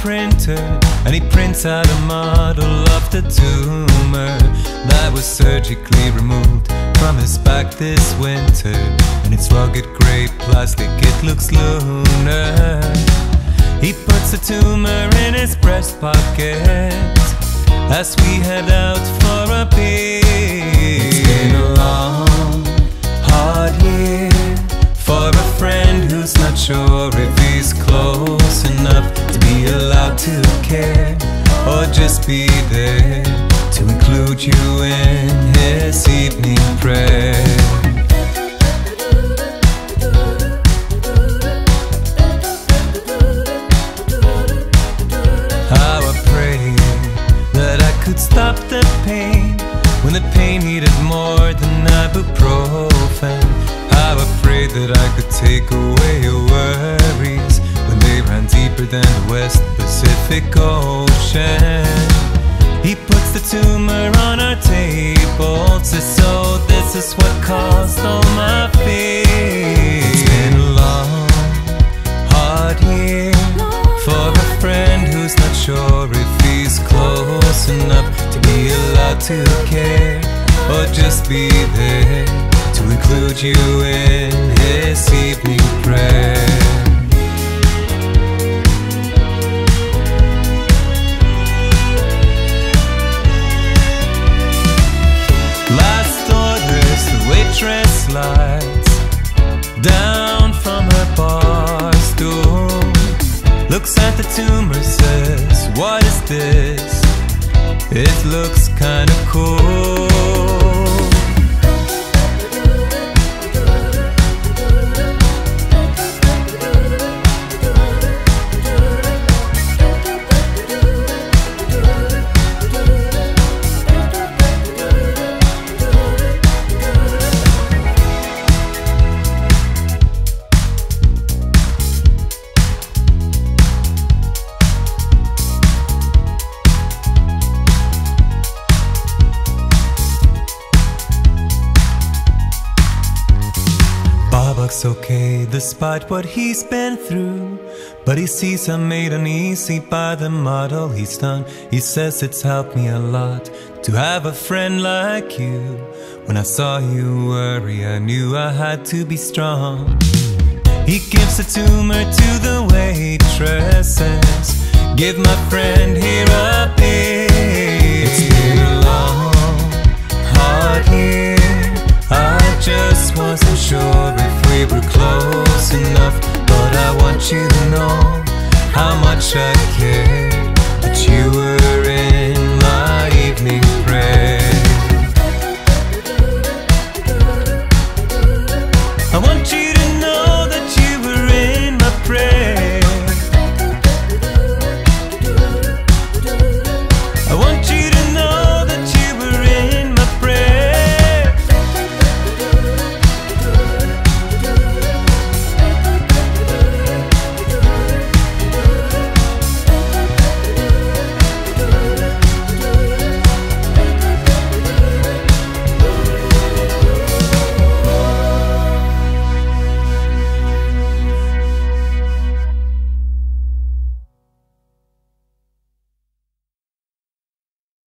printer And he prints out a model of the tumor That was surgically removed from his back this winter. And it's rugged grey plastic, it looks lunar. He puts the tumor in his breast pocket As we head out for a beer It's been a long, hard year for a friend who's not sure be there to include you in his evening prayer. How I pray that I could stop the pain when the pain needed more than ibuprofen. How I pray that I could take away your worries when they ran deeper than the West Pacific Ocean. He puts the tumor on our table, says so. This is what caused all my fears. It's been a long, hard year for a friend who's not sure if he's close enough to be allowed to care or just be there to include you in slides down from her bar stool. Looks at the tumor, says, What is this? It looks kinda cool. looks okay despite what he's been through. But he sees I'm made uneasy by the model he's done. He says it's helped me a lot to have a friend like you. When I saw you worry, I knew I had to be strong. He gives a tumor to the waitresses. Give my friend here a piece. It's been a long, hard year. I just wasn't sure say we're close enough But I want you to know how much I care That you were in my evening prayer. I want you